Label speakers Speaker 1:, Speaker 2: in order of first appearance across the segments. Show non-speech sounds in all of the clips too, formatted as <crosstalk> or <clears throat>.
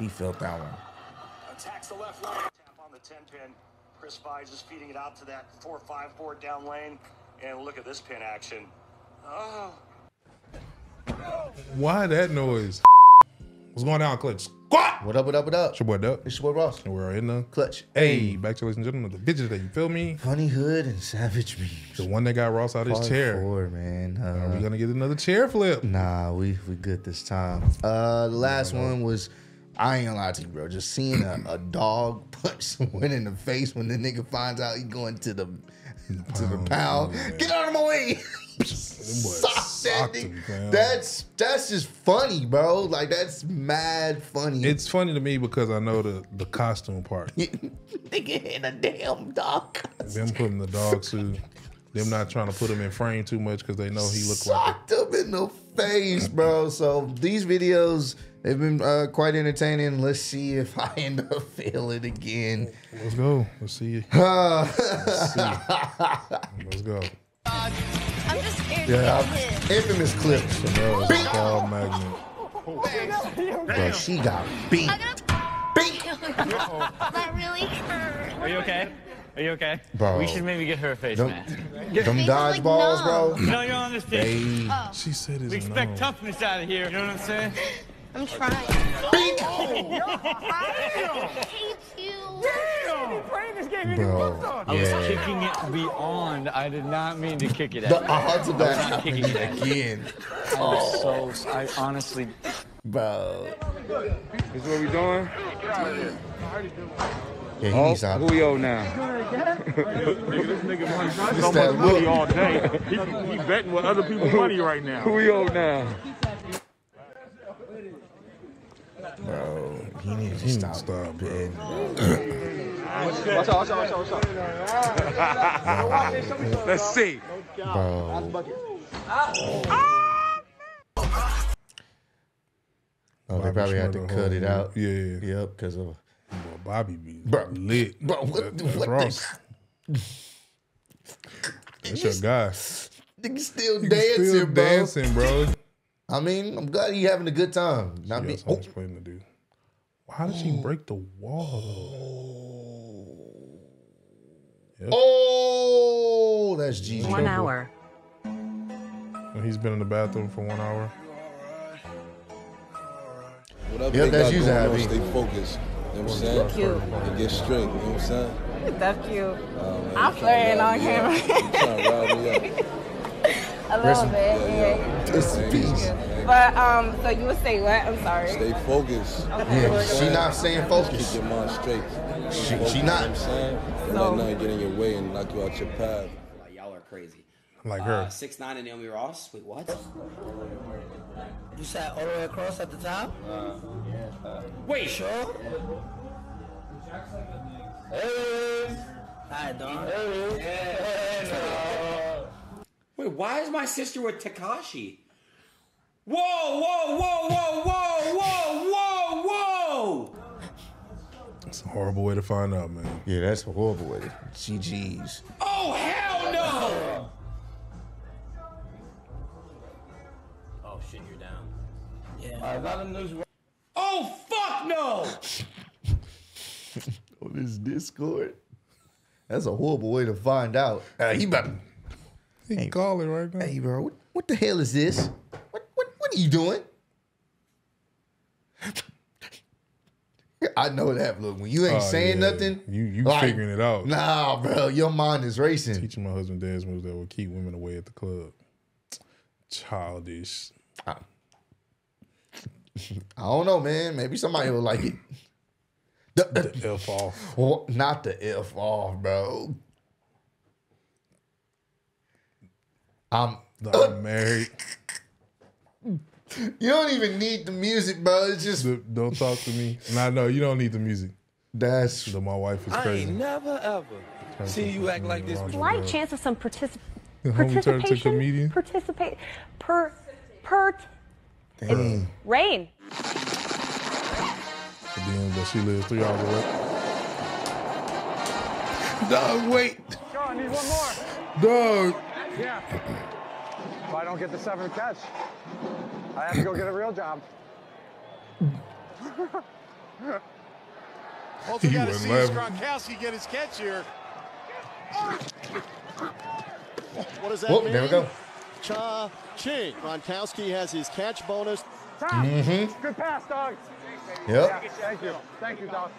Speaker 1: He felt that one.
Speaker 2: Attacks the left lane. Tap on the 10 pin. Chris Vise is feeding it out to that 4-5 board down lane. And look at this pin action. Oh.
Speaker 3: Why that noise? What's going on, Clutch? Squad!
Speaker 1: What up, what up, what up?
Speaker 3: It's your boy Dub.
Speaker 1: It's your boy Ross.
Speaker 3: And we're in the
Speaker 1: Clutch.
Speaker 3: Hey, back to ladies and gentlemen, the bitches that you feel me?
Speaker 1: Funny Hood and Savage Me.
Speaker 3: The one that got Ross out his chair.
Speaker 1: Four, man.
Speaker 3: Are we
Speaker 1: Uh,
Speaker 3: gonna get another chair flip?
Speaker 1: nah, we we good this time. Uh, the last one was. I ain't gonna lie to you, bro. Just seeing a, a dog <laughs> punch someone in the face when the nigga finds out he going to the to the pound. Get out of my way! Sock that
Speaker 3: him.
Speaker 1: That's that's just funny, bro. Like that's mad funny.
Speaker 3: It's funny to me because I know the the costume part. <laughs>
Speaker 1: nigga in a damn dog.
Speaker 3: Them putting the dog suit. Them not trying to put him in frame too much because they know he looked like
Speaker 1: socked him in the face, bro. So these videos they've been uh, quite entertaining. Let's see if I end up <laughs> failing again.
Speaker 3: Let's go. Let's see. <laughs>
Speaker 1: Uh,
Speaker 3: Let's go.
Speaker 4: I'm just scared
Speaker 1: yeah,
Speaker 4: to
Speaker 1: I'm- infamous clips,
Speaker 3: Bro, it's a ball magnet.
Speaker 1: bro. She got beat. Beat, <laughs>
Speaker 4: that really hurt.
Speaker 5: Are you okay? Are you okay?
Speaker 1: Bro.
Speaker 5: We should maybe get her a face
Speaker 1: Them,
Speaker 5: mask. <laughs>
Speaker 1: them
Speaker 4: face is, like,
Speaker 1: dodgeballs, bro.
Speaker 5: No, you don't understand.
Speaker 1: They oh.
Speaker 3: She said it's
Speaker 5: we expect
Speaker 3: no.
Speaker 5: toughness out of here. You know what I'm saying? <laughs>
Speaker 4: I'm trying.
Speaker 1: beat, oh,
Speaker 4: I hate you.
Speaker 1: bro.
Speaker 5: I was
Speaker 1: Yeah.
Speaker 5: kicking it beyond. I did not mean to kick it at
Speaker 1: The
Speaker 5: you.
Speaker 1: odds of that
Speaker 5: not kicking
Speaker 1: happening
Speaker 5: it.
Speaker 1: again,
Speaker 5: I'm oh. so. I honestly.
Speaker 1: bro.
Speaker 6: This is what we're doing?
Speaker 1: Yeah, he
Speaker 6: Oh,
Speaker 1: needs to.
Speaker 6: who we owe now? <laughs>
Speaker 1: It's <laughs> that look.
Speaker 7: all day. He, he betting with other people's money right now.
Speaker 6: Who we owe now?
Speaker 1: Bro, he needs to
Speaker 3: He
Speaker 1: stop,
Speaker 3: to stop, bro.
Speaker 1: betting.
Speaker 7: Watch out, watch out, watch out, watch out. Let's see.
Speaker 1: Bro. Oh, they probably had to cut it out.
Speaker 3: Yeah, yeah.
Speaker 1: Yep, because of
Speaker 3: Boy, Bobby be
Speaker 1: Bro.
Speaker 3: lit.
Speaker 1: Bro, what-
Speaker 3: That- that's
Speaker 1: what the-
Speaker 3: Ross. That's your guy.
Speaker 1: nigga still
Speaker 3: He
Speaker 1: dancing,
Speaker 3: still
Speaker 1: bro.
Speaker 3: dancing, bro.
Speaker 1: I mean, I'm glad he having a good time.
Speaker 3: She
Speaker 1: Not
Speaker 3: got
Speaker 1: me.
Speaker 3: something explaining to do. How did she oh. break the wall?
Speaker 1: Oh, that's GG.
Speaker 8: One hour.
Speaker 3: And he's been in the bathroom for one hour.
Speaker 9: Whatever
Speaker 1: Yep,
Speaker 9: they
Speaker 1: that's
Speaker 9: got
Speaker 1: you,
Speaker 9: going on, Stay focused. You know what I'm saying?
Speaker 8: Cute.
Speaker 9: And get straight. You know what I'm saying?
Speaker 8: That's cute.
Speaker 9: Oh, man,
Speaker 8: I'm
Speaker 9: you
Speaker 8: flirting on camera.
Speaker 9: You tryna rile.
Speaker 8: A little bit. Yeah.
Speaker 1: It's a piece.
Speaker 8: But um, so you would say what? I'm sorry.
Speaker 9: Stay focused.
Speaker 1: Yeah, she not staying
Speaker 9: Keep
Speaker 1: focused.
Speaker 9: your mind straight.
Speaker 1: She,
Speaker 9: Focus,
Speaker 1: she
Speaker 9: You know
Speaker 1: not.
Speaker 9: what I'm saying? Don't
Speaker 8: So-
Speaker 9: let nothing get in your way and knock you out your path.
Speaker 10: Like, y'all are crazy.
Speaker 3: Like
Speaker 10: Uh,
Speaker 3: her.
Speaker 10: six nine and Naomi Ross. Wait, what?
Speaker 11: You sat all the way across at the top?
Speaker 10: Uh, wait, uh,
Speaker 11: Sure. Hey. Hi, Don.
Speaker 10: wait. Why is my sister with Takashi? Whoa, whoa, whoa, whoa, whoa, whoa, whoa, whoa!
Speaker 3: It's a horrible way to find out, man.
Speaker 1: Yeah, that's a horrible way. to- GG's.
Speaker 10: Oh hell
Speaker 11: you're down. Yeah.
Speaker 10: Oh fuck no! <laughs>
Speaker 1: On this Discord. That's a horrible way to find out. Uh, he about to,
Speaker 3: He can call it right now.
Speaker 1: hey, bro, what, what the hell is this? What, what, what are you doing? <laughs> I know that look. When you ain't
Speaker 3: Oh,
Speaker 1: saying
Speaker 3: yeah.
Speaker 1: nothing,
Speaker 3: You you
Speaker 1: like,
Speaker 3: figuring it out.
Speaker 1: Nah, bro, your mind is racing.
Speaker 3: Teaching my husband dance moves that will keep women away at the club. Childish. <laughs>
Speaker 1: I don't know, man. Maybe somebody will like it. The-
Speaker 3: The F off.
Speaker 1: Well, not the F off, bro. I'm.
Speaker 3: The I'm married. <laughs>
Speaker 1: You don't even need the music, bro. It's just
Speaker 3: The- Don't talk to me. Nah, no, you don't need the music.
Speaker 1: that's
Speaker 3: The, my wife is
Speaker 7: I
Speaker 3: crazy.
Speaker 7: ain't never ever see you act like this.
Speaker 8: Slight chance of some particip-
Speaker 3: The homie turned to
Speaker 8: participation.
Speaker 3: comedian?
Speaker 8: Participate. Per. Per. It's rain.
Speaker 3: Then, but she lives three hours away. Dog, wait.
Speaker 7: I need one more.
Speaker 3: Dog.
Speaker 7: Yeah. If I don't get the seventh catch, I have to go get a real job.
Speaker 12: Also
Speaker 3: He
Speaker 12: got to see
Speaker 3: laughing.
Speaker 12: Gronkowski get his catch here. What does that
Speaker 1: Whoop,
Speaker 12: mean?
Speaker 1: there we go.
Speaker 12: Cha ching. Gronkowski has his catch bonus.
Speaker 1: Mhm.
Speaker 7: Good pass, dog.
Speaker 1: Yep.
Speaker 7: Thank you. Thank you, dog.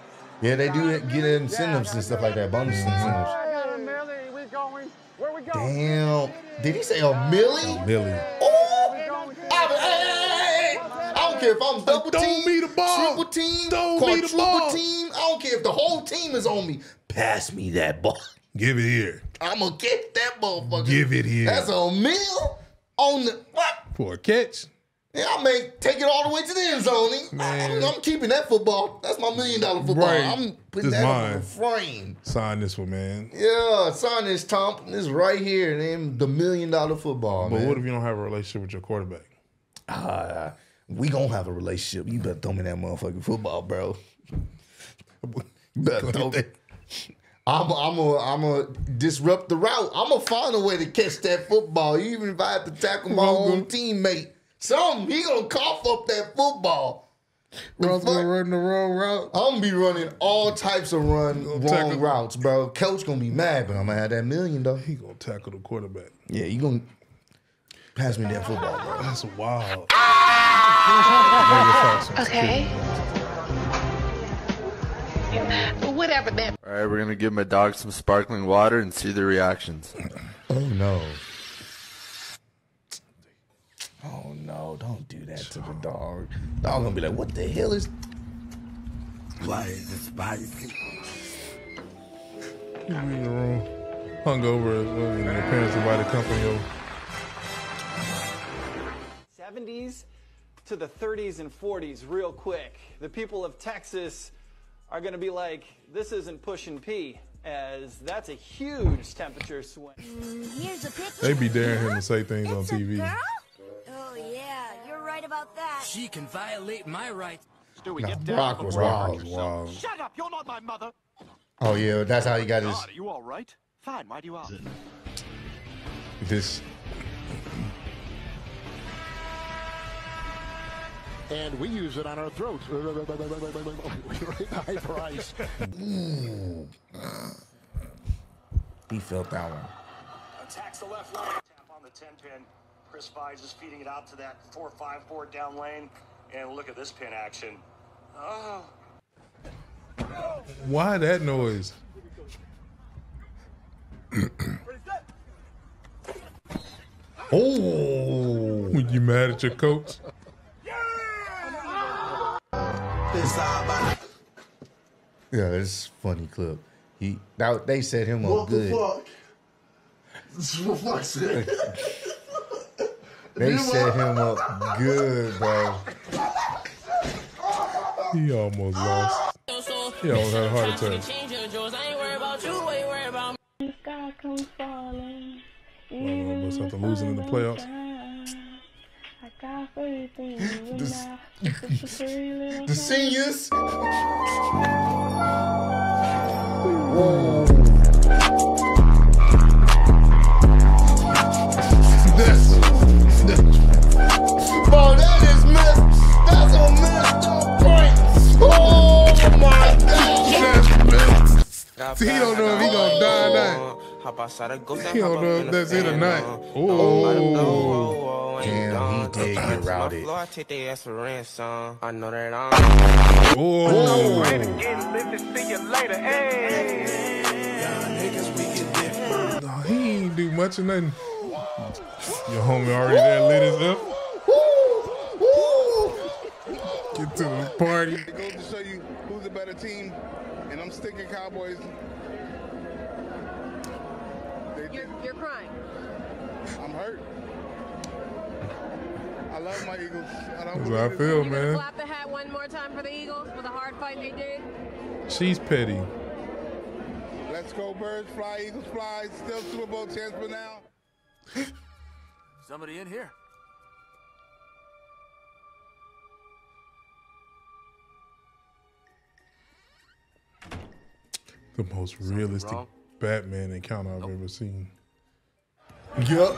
Speaker 1: Yeah, they do get incentives and stuff like that, bonus incentives.
Speaker 7: I got a Millie. We going. Where we going?
Speaker 1: Damn. Did he say a millie?
Speaker 3: Millie.
Speaker 1: Oh, I, hey, hey, hey, hey. I don't care if I'm double team,
Speaker 3: me the ball.
Speaker 1: triple team,
Speaker 3: Throw me the ball.
Speaker 1: team. I don't care if the whole team is on me. Pass me that ball.
Speaker 3: Give it here
Speaker 1: I'm gonna get that motherfucker.
Speaker 3: Give it here.
Speaker 1: That's a meal on the what?
Speaker 3: for a catch.
Speaker 1: Yeah, I may take it all the way to the end zone. I'm,
Speaker 3: Man.
Speaker 1: I'm keeping that football. That's my million dollar football.
Speaker 3: Right.
Speaker 1: I'm putting
Speaker 3: This
Speaker 1: that on
Speaker 3: mine.
Speaker 1: the frame.
Speaker 3: Sign this one, man.
Speaker 1: Yeah, sign this, Tom. This right here. Name the million dollar football,
Speaker 3: But
Speaker 1: man.
Speaker 3: what if you don't have a relationship with your quarterback?
Speaker 1: Uh, we gonna have a relationship. You better throw me that motherfucking football, bro. <laughs> You better throw it. I'm I'm a, I'm a disrupt the route. I'm gonna find a way to catch that football, even if I have to tackle my own teammate. Some he gonna cough up that football.
Speaker 3: Russ gonna run the wrong route.
Speaker 1: I'm gonna be running all types of run wrong
Speaker 3: tackle-
Speaker 1: routes, bro. Coach gonna be mad, but I'm gonna have that million though.
Speaker 3: He gonna tackle the quarterback.
Speaker 1: Yeah, you gonna pass me that football, bro.
Speaker 3: That's wild. Ah!
Speaker 4: Okay. Whatever that.
Speaker 13: All right, we're gonna give my dog some sparkling water and see the reactions. <clears throat>
Speaker 1: Oh no. Oh no, don't do that to the dog. Dog gonna be like, what the hell is
Speaker 11: Why is it spicy?
Speaker 3: You in the room. Hungover uh, when your parents invited company over.
Speaker 5: 70s to the 30s and 40s real quick. The people of Texas are going to be like, this isn't pushing P, as that's a huge temperature swing.
Speaker 14: Mm, here's a picture.
Speaker 3: They be daring him to say things on
Speaker 14: It's a
Speaker 3: TV.
Speaker 14: girl? Oh yeah, you're right about that.
Speaker 11: She can violate my rights.
Speaker 12: Stewie,
Speaker 1: Nah,
Speaker 12: get down
Speaker 1: Brock was
Speaker 12: before you hurt
Speaker 1: wild.
Speaker 3: Wild.
Speaker 12: Shut up! You're not my mother.
Speaker 1: Oh yeah, that's how he got his
Speaker 12: God, are you all right? Fine. Why do you ask?
Speaker 1: this
Speaker 12: And we use it on our throats. <laughs> High price.
Speaker 1: Ooh. He felt that one.
Speaker 2: Attacks the left lane. Tap on the 10 pin. Chris Vise is feeding it out to that 4-5-4 down lane. And look at this pin action. Oh.
Speaker 3: Why that noise? <clears throat>
Speaker 1: Oh,
Speaker 3: when you mad at your coach?
Speaker 1: Yeah, it's a funny clip. He that, they set him up good.
Speaker 15: This is what Fox said.
Speaker 1: They set him up good, bro.
Speaker 3: He almost lost. He almost had a heart attack. Well, must have to losing in the playoffs.
Speaker 1: The <laughs> seniors.
Speaker 3: Not. He don't know if that's it or not. Oh,
Speaker 1: damn, he did get routed.
Speaker 16: I know that I'm.
Speaker 3: Oh. No, he ain't do much of nothing. Your homie already there lit his up. Get to the party.
Speaker 17: It goes to show you who's a better team, and I'm sticking Cowboys.
Speaker 18: You're, you're crying.
Speaker 17: I'm hurt. I love my Eagles. I don't
Speaker 3: That's how I feel,
Speaker 17: it.
Speaker 3: man.
Speaker 18: Clap the hat one more time for the Eagles for the hard fight they did.
Speaker 3: She's petty.
Speaker 17: Let's go, birds fly, Eagles fly. Still Super Bowl chance for now. <laughs>
Speaker 19: Somebody in here.
Speaker 3: The most realistic
Speaker 19: wrong?
Speaker 3: Batman encounter I've ever seen.
Speaker 1: Yup.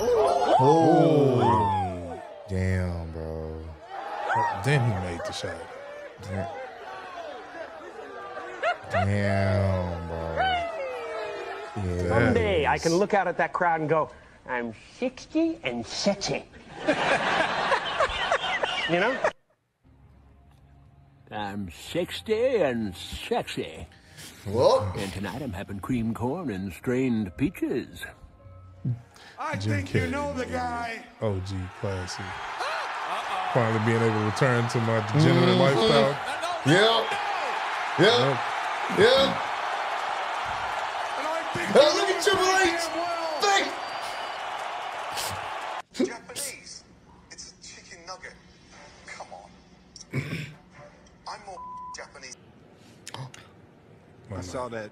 Speaker 1: Oh. oh. Damn, bro.
Speaker 3: Then he made the shot.
Speaker 1: Damn, bro. Yeah.
Speaker 19: Someday I can look out at that crowd and go, I'm 60 and sexy. <laughs> you know?
Speaker 20: I'm 60 and sexy.
Speaker 1: Whoa.
Speaker 20: And tonight I'm having cream corn and strained peaches.
Speaker 17: I
Speaker 3: Jim
Speaker 17: think you know the guy.
Speaker 3: OG classic. Finally being able to return to my degenerate mm-hmm. lifestyle.
Speaker 1: Yep. Yep. Yep. Hey, look at Triple H. Think.
Speaker 17: Japanese. It's a chicken nugget. Come on. I'm more Japanese. I saw that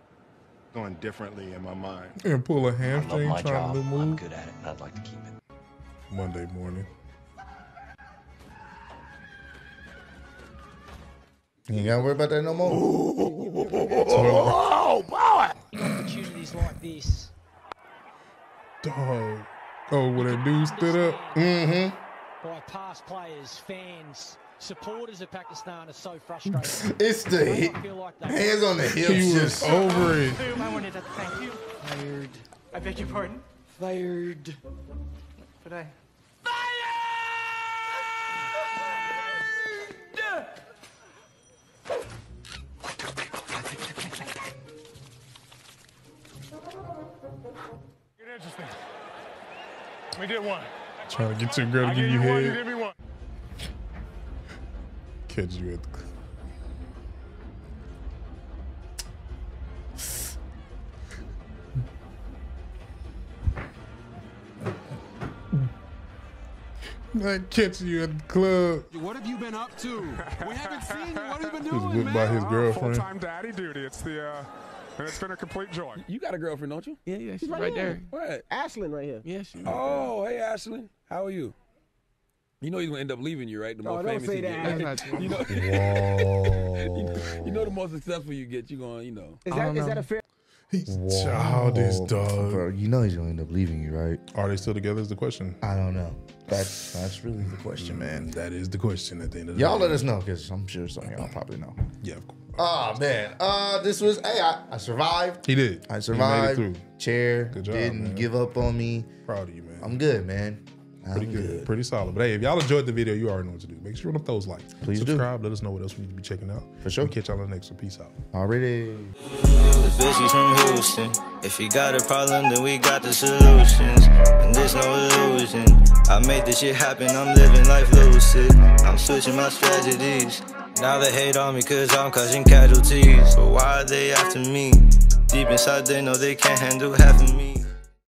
Speaker 17: going differently in my mind.
Speaker 3: And pull a hamstring
Speaker 17: my
Speaker 3: trying to
Speaker 17: job.
Speaker 3: move.
Speaker 17: good at it, and I'd like to keep it.
Speaker 3: Monday morning.
Speaker 1: You ain't gotta worry about that no more.
Speaker 3: Oh,
Speaker 1: boy.
Speaker 21: Opportunities like this.
Speaker 3: Dog. Oh, when that dude stood up.
Speaker 1: Mm-hmm.
Speaker 21: by past players, fans, supporters of Pakistan are so frustrated. <laughs>
Speaker 1: It's the
Speaker 21: They
Speaker 1: hit.
Speaker 21: like
Speaker 1: Hands on the hips.
Speaker 3: He was
Speaker 1: just
Speaker 3: over it.
Speaker 21: I wanted to thank you. Fired. I beg your pardon? Fired. But I.
Speaker 22: Get interesting. We did one.
Speaker 3: Trying to get your girl to give
Speaker 22: give
Speaker 3: you
Speaker 22: you one, you
Speaker 3: head.
Speaker 22: Give me.
Speaker 3: Catch you at the. Not you at the club.
Speaker 23: What have you been up to? We haven't seen you. What have you been
Speaker 3: He
Speaker 23: doing,
Speaker 3: was whipped by his girlfriend.
Speaker 22: Full-time daddy duty. It's the, uh, and it's been a complete joy.
Speaker 7: You got a girlfriend, don't you?
Speaker 24: Yeah, yeah, she's
Speaker 7: right,
Speaker 24: right,
Speaker 7: there.
Speaker 24: there.
Speaker 7: What?
Speaker 24: Ashlyn right here. Yeah, she.
Speaker 7: Oh, hey, Ashlyn. How are you? You know he's gonna end up leaving you, right? The more
Speaker 24: Oh, don't
Speaker 7: famous
Speaker 24: say
Speaker 7: you
Speaker 24: that.
Speaker 7: get. <laughs> You, know,
Speaker 1: Whoa. <laughs>
Speaker 7: you know, you know the more successful you get, you're gonna, you know.
Speaker 24: Is that is that a fair?
Speaker 3: He's childish, dog.
Speaker 1: Bro, you know he's gonna end up leaving you, right?
Speaker 3: Are they still together? Is the question.
Speaker 1: I don't know. That's that's really the question, man.
Speaker 3: That is the question at the end of the
Speaker 1: Y'all
Speaker 3: day.
Speaker 1: let us know because I'm sure some of y'all probably know.
Speaker 3: Yeah, of course.
Speaker 1: Oh man, uh, this was hey, I, I survived.
Speaker 3: He did.
Speaker 1: I
Speaker 3: He
Speaker 1: survived.
Speaker 3: made it through.
Speaker 1: Chair
Speaker 3: Good job,
Speaker 1: didn't
Speaker 3: man.
Speaker 1: give up on me.
Speaker 3: Proud of you, man.
Speaker 1: I'm good, man. I'm
Speaker 3: Pretty good. Pretty solid. But hey, if y'all enjoyed the video, you already know what to do. Make sure you run up those likes.
Speaker 1: Please do.
Speaker 3: Subscribe. Let us know what else we need to be checking out.
Speaker 1: For sure.
Speaker 3: We catch y'all on the next one. Peace out.
Speaker 1: Already.
Speaker 25: The from Houston. If you got a problem, then we got the solutions. And there's no illusion. I made this shit happen, I'm living life lucid. I'm switching my strategies. Now they hate on me cause I'm causing casualties. But why are they after me? Deep inside, they know they can't handle half of me.